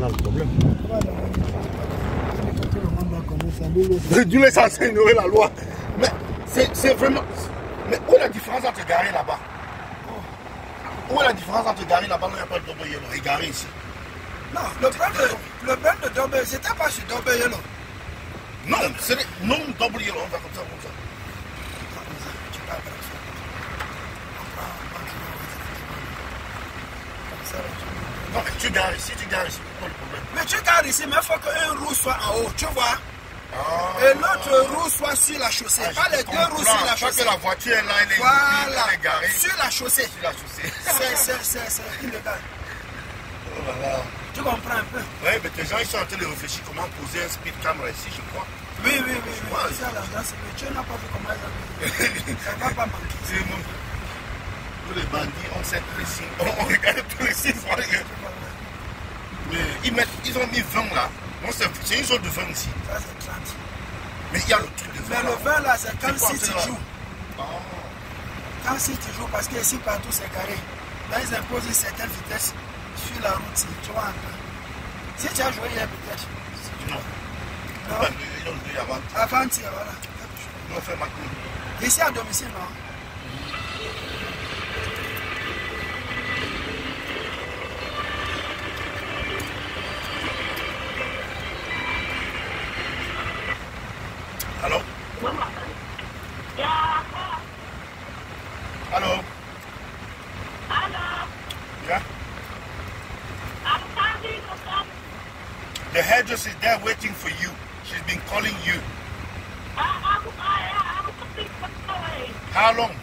Le problème. Dieu est censé ignorer la loi. Mais c'est c'est vraiment. Mais où est la différence entre garer là-bas? Où est la différence entre garer là-bas? Où il n'y a pas de double yellow et garer ici Non, le problème de, le problème de Dobé, c'était pas sur Dobé Yellow. Non, c'est non double yellow, on va comme ça, comme ça. Tu parles comme ça. On prend un kilo, comme ça, là, tu- Non, mais tu gares ici, tu gares ici, c'est quoi le problème Ici, mais il faut qu'une roue soit en haut, tu vois. Ah, Et l'autre roue soit sur la chaussée. ah, pas les deux roues sur la chaussée. que la voiture est là, elle est, Voilà. elle est garée Sur la chaussée. sur la chaussée. C'est- illégal. Oh là là. Tu comprends un peu Ouais, mais tes gens, ils sont en train de réfléchir comment poser un speed camera ici, je crois. Oui, oui, oui. oui. L'endroit, mais tu n'as pas vu comment ils ont Ça va pas manquer. Nous. Les bandits, on sait regarde Mais ils, mettent, ils ont mis 20 là. Non, c'est une zone de 20 ici. Ça, c'est 30. Mais il y a le truc de 20 Mais là. le vin là, c'est quand si tu joues. Quand si tu joues, parce que ici partout c'est carré. Là, ils imposent une certaine vitesse sur la route. Tu vois. Si tu as joué hier peut-être. Non. Non? Avant. Avant-hier, voilà. Ici à domicile, non? Tedros is there waiting for you. She's been calling you. I, I, I, How long?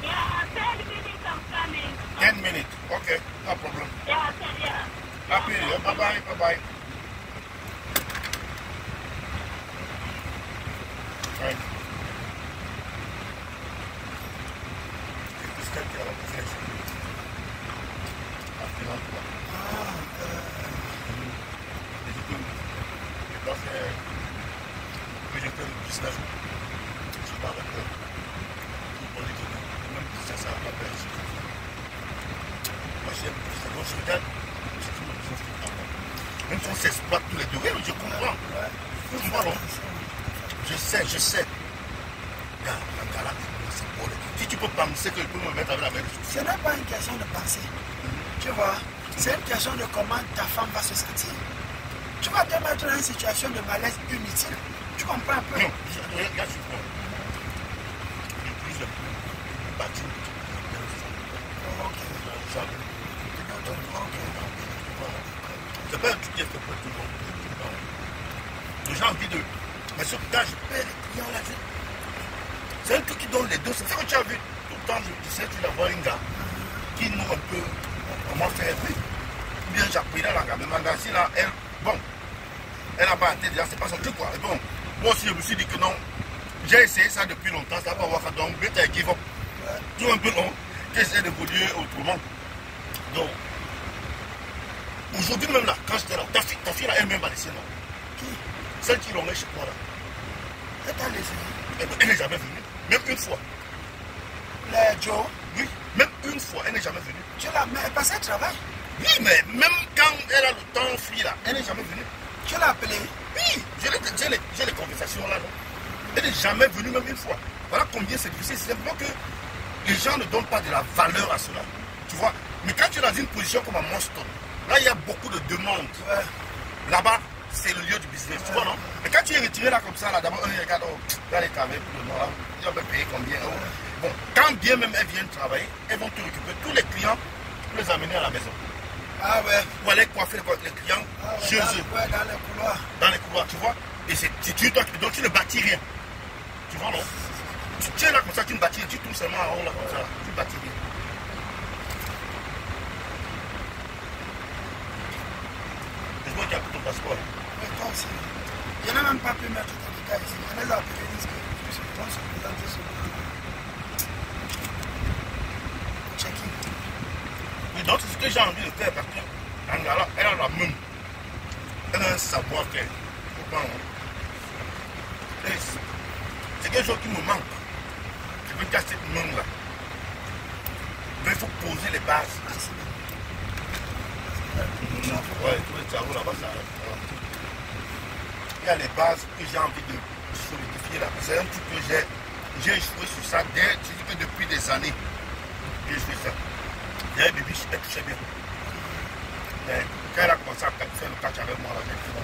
Yeah, 10 minutes I'm coming. 10 minutes, okay, no problem. Yeah, 10, yeah. Happy New Year, bye-bye, bye-bye. Right. Take this take care of the s'exploite tous les deux, oui, je comprends. Je sais, je sais. Regarde, c'est. Si tu peux penser que je peux me mettre avec la même chose. Ce n'est pas une question de penser. Tu vois, c'est une question de comment ta femme va se sentir. Tu vas te mettre dans une situation de malaise inutile. Tu comprends un peu? Non, je- regarde, regarde, je comprends. Le plus le plus battu. Ok. Ça, C'est pas un truc qui est fait pour tout le monde. Les gens ont envie de. Mais ce temps, je paie les clients là. je- C'est un truc qui donne les deux. C'est ça que tu as vu. Tout le temps, je disais, tu vas voir un gars qui nous un peu. Comment faire oui. Ou bien la gamme. Mais Mangassi là, elle. Bon. Elle n'a pas été déjà, c'est pas son truc quoi. Et bon, moi aussi, je me suis dit que non. J'ai essayé ça depuis longtemps, ça va pas voir donc, mais t'as give up. Tout un peu long, j'essaie d'évoluer autrement. Donc, aujourd'hui même là, quand j'étais là, ta fille, ta fille là, elle-même va laisser non. Qui? Celle qui l'ont chez toi là, Elle t'a laissé. elle- elle n'est jamais venue. Même une fois. Les Joe, Oui, même une fois, elle n'est jamais venue. tu l'as mais elle passait travail. Oui, mais même quand elle a le temps fui là, elle n'est jamais venue. Tu l'as appelé. Oui, j'ai les, conversations là, non Elle n'est jamais venue même une fois. Voilà combien c'est difficile. C'est simplement que les gens ne donnent pas de la valeur à cela. Tu vois Mais quand tu es dans une position comme à Monston, là, il y a beaucoup de demandes. Ouais. Là-bas, c'est le lieu du business, tu vois, non? Mais quand tu es retiré là comme ça, là, d'abord, on regarde, oh, là, les travailleurs pour le ils vont me payer combien? Oh. Bon, quand bien même elles viennent travailler, elles vont te récupérer tous les clients pour les amener à la maison. Ah ouais. Pour aller coiffer les clients Ah ouais, chez eux ouais, dans les couloirs. dans les couloirs, tu vois. Et c'est tu toi donc tu ne bâtis rien. Tu vois, non? Tu tiens là comme ça, tu ne bâtis rien, tu tournes seulement en haut là comme ça, tu ne bâtis rien. Je vois qu'il y a ton passeport. Mais toi aussi. Je n'ai même pas pu mettre tes détails ici. Je les appelés, ils disent que je suis dans ce présenter sur le check-in. Oui, donc c'est ce que j'ai envie de faire parce que Angala, elle a la main. Elle a un savoir-faire. C'est- quelque chose qui me manque. Je veux casser cette main-là. Mais il faut poser les bases. Ah, c'est bien. Ouais, tous les travaux là-bas, ça Il y a les bases que j'ai envie de solidifier là. C'est un truc que j'ai, j'ai joué sur ça dès, depuis des années, j'ai joué ça. J'ai Bibi, elle touchait bien. Mais quand elle a commencé à faire le catch avec moi, là, j'ai dit non.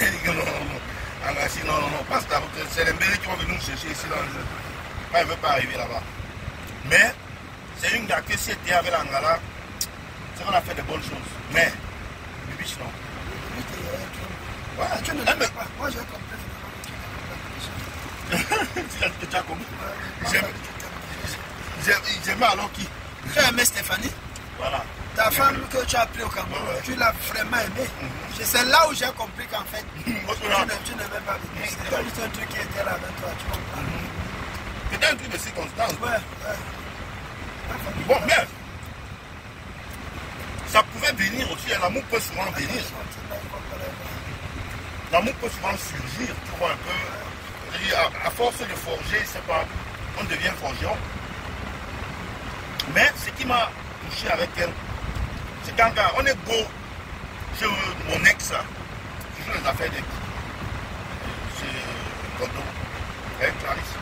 Elle dit que non, non, non. Elle m'a dit non, non, non, passe ta route. C'est les mairies qui vont venir nous chercher ici dans le jeu. Elle ne veut pas arriver là-bas. Mais c'est une gars que si elle était avec l'Angala, c'est qu'on a fait de bonnes choses. Mais, Bibiche, non. Ouais, tu ne l'aimes pas. Moi, j'ai compris. tu as compris. J'aimais alors qui Tu as aimé Stéphanie Voilà. Ta femme que tu as pris au Cameroun, Ouais, tu l'as vraiment aimée. C'est là où j'ai compris qu'en fait, l'ai- n'aimais tu n'aimais pas Bibi. C'était juste un truc qui était là avec toi, tu comprends C'était un truc de circonstance. Ouais, ouais. Bon, mais ça pouvait venir aussi. hein, L'amour peut souvent venir. L'amour peut souvent surgir, tu vois un peu. À, à force de forger, c'est pas, on devient forgeron. Mais ce qui m'a touché avec elle, c'est quand on est beau chez mon ex, toujours les affaires de chez Kodo, avec Clarisse.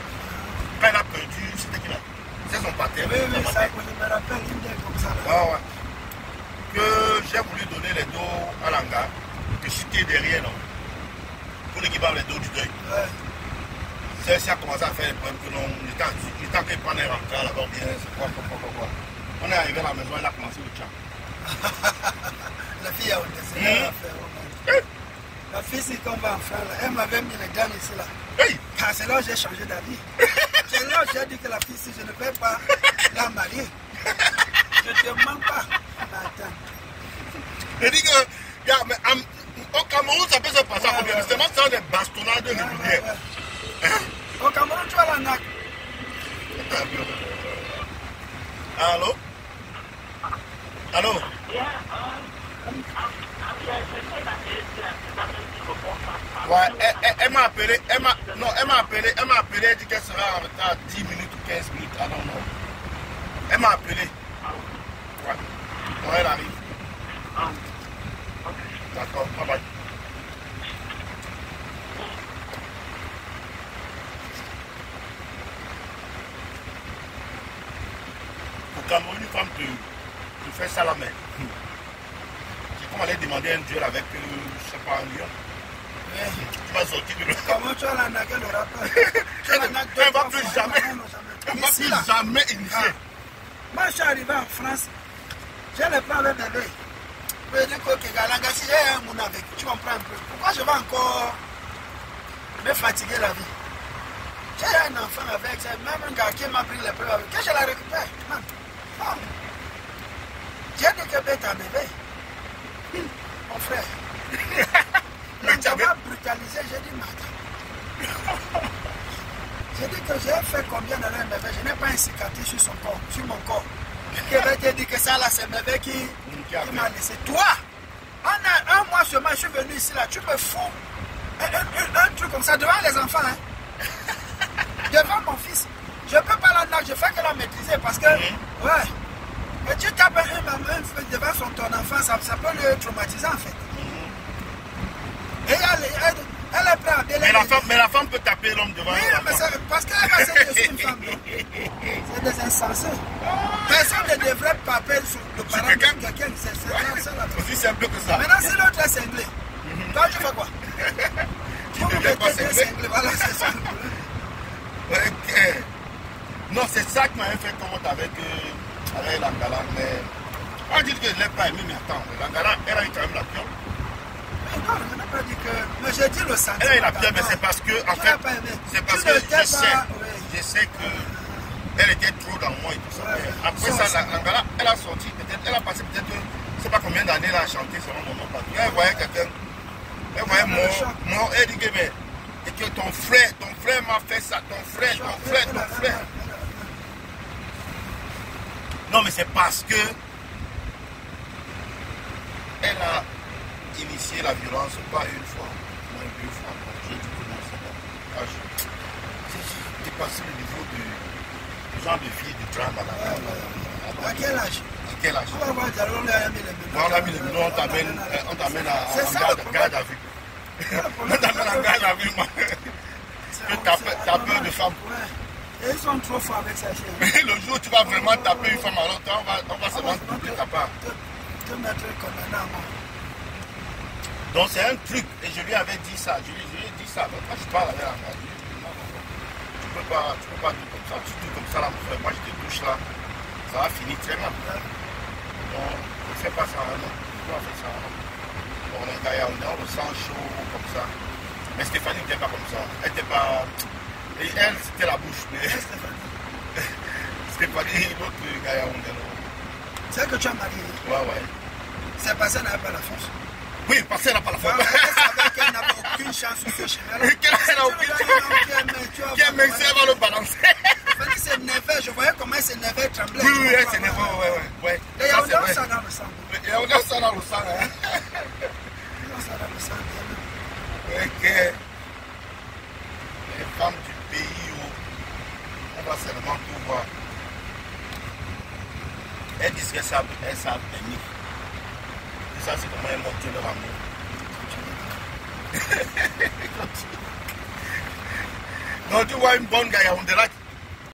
Quand elle a perdu, c'était qui là? C'est son partenaire. Oui, oui, ça, je me rappelle d'elles comme ça. là. Ouais, ouais. Que j'ai voulu donner les dos à l'anga, que j'étais derrière, non Pour l'équipement, les dos du deuil. Ouais. Celle-ci a commencé à faire les problèmes que non, le temps, le temps qu'elle prenait rentrer là-bas, bien, c'est quoi, quoi, quoi, quoi. On est arrivé à la maison, elle a commencé le chat. La fille a Mmh. c'est rien à faire. man. La fille, c'est va en faire là. Elle m'avait mis les dents ici là. Hey Car c'est là où j'ai changé d'avis. C'est là où j'ai dit que la fille, si je ne vais pas la marier, je ne te mens pas. Attends. Je dis que, gars, mais am- au Cameroun, ça peut se passer à combien? Justement, c'est des bastonnades Ouais, ouais, régulières. ouais. Au Cameroun, tu as la NAC. Allô Allô Ouais, elle, elle- elle m'a appelé, elle m'a, non, elle m'a appelé, elle m'a appelé, elle dit qu'elle sera en retard 10 minutes ou 15 minutes, ah non, non. Elle m'a appelé. Ouais. Bon, elle arrive. D'accord, bye bye. Au Cameroun, une femme te, te fait ça la main. C'est comme aller demander un duel avec, euh, je sais pas, un lion. Ouais. Tu vas sortir de le Comment tu as la elle aura pas. Tu va trois plus jamais. va Ici, plus jamais initier. Moi, je suis arrivé en France. J'ai le plan avec bébé. Je me dis que Galanga, si j'ai un monde avec, tu comprends un peu. Pourquoi je vais encore me fatiguer la vie? J'ai un enfant avec, même un gars qui m'a pris le peu avec. Que je la récupère dit que bête à bébé. Mon frère. Avais- m'a brutalisé. J'ai dit, attends. J'ai dit que j'ai fait combien d'années un bébé Je n'ai pas un cicatrice sur son corps, sur mon corps. Qui va te dire que ça là, c'est bébé qui, m'a laissé. Toi, en un, un mois seulement, je suis venu ici là, tu me fous un, un- un- un truc comme ça devant les enfants. Hein. devant mon fils. Je ne peux pas la je fais que la maîtriser parce que, ouais. Et tu tapes un maman devant son, ton enfant, ça, ça peut le traumatiser en fait. Et elle, elle, elle est prête à Mais déléguer. la femme, mais la femme peut taper l'homme devant Oui, mais c'est parce qu'elle va se une femme. C'est des insensés. Personne ne devrait paper sur le parent de quelqu'un. C'est Aussi simple que ça. Maintenant, si l'autre est cinglé, toi, tu fais quoi? Tu ne deviens pas cinglé? voilà, c'est ça. Ok. Non, c'est ça qui m'avait fait compte avec, euh, avec l'Angala. Mais on dit que je ne l'ai pas aimé, mais attends, l'Angala, elle a eu quand même la pionne. Mais non, je n'ai pas dit que. Mais j'ai dit le sentiment. Elle a eu la pionne, mais c'est parce que, en fait, pas c'est parce que je sais, pas- oui. je sais que elle était trop dans moi et tout ça. Ouais. Après Ça, la- l'Angala, elle a sorti, peut-être, elle a passé peut-être, je ne sais pas combien d'années elle a chanté selon mon nom. Elle voyait quelqu'un, elle voyait mort, mort, elle dit que, mais, et que ton frère, ton frère m'a fait ça, ton frère, ton frère, ton frère. Non, mais c'est parce que elle a initié la violence pas une fois, mais deux fois. J'ai dit que non, c'est bon. Ah, je- j'ai- dépassé le niveau du, genre de fille du drame à la À quel âge? Quel âge? On va a mis les on t'amène euh, on t'amène à en ça, garde, à vue. On t'amène en garde à vue, moi. T'as peur- de femmes. Et ils sont trop forts avec chaîne. Mais le jour où tu vas vraiment taper une femme, alors toi, on va, on va seulement couper ta part. Te, te mettre condamné à mort. Donc c'est un truc, et je lui avais dit ça, je lui, je lui ai dit ça. Donc quand je parle avec la femme, tu peux pas, tu peux pas tout comme ça, tu tout comme ça là, mon frère, moi je te touche là, ça va finir très mal. Donc, ne fais pas ça, non, tu dois faire ça. Bon, on est derrière, on est on le sent chaud, comme ça. Mais Stéphanie n'était pas comme ça, elle n'était pas... Et elle, c'était la bouche, mais Stéphanie, l'autre gars, on. C'est que tu as marié. Ouais, ouais. C'est passé, elle n'avait pas la force. Oui, parce qu'elle n'a pas la Ouais, forme. Elle qu'elle n'avait aucune chance sur ce chemin-là. Qu'elle n'a aucune chance. Qui elle va le balancer. Fanny s'énervait, je voyais comment elle s'énervait, tremblait. Oui, oui, elle s'énerve, ouais, ouais, ouais. Et il y Ça, a ça dans le sang. Y a ça dans le sang, hein. Savent aimer. Et ça, c'est comment elles montrent leur amour. Tu vois une bonne on dirait